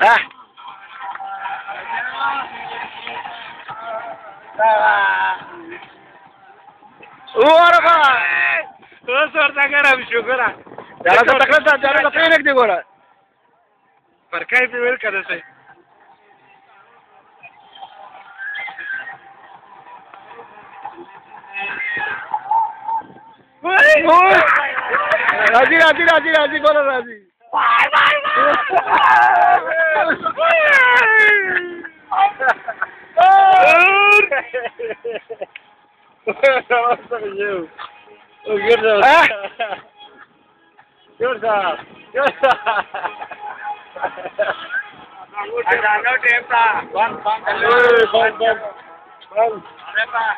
Hah? ورغه اوس ورته ګرم شو ګوره جاله ته تکړه ته جاله ته پرې نږدې ګوره پر کای په ویل کده سي راځي راځي راځي راځي ګوره راځي بای بای you. Oh, good job. good job. Good job. I got no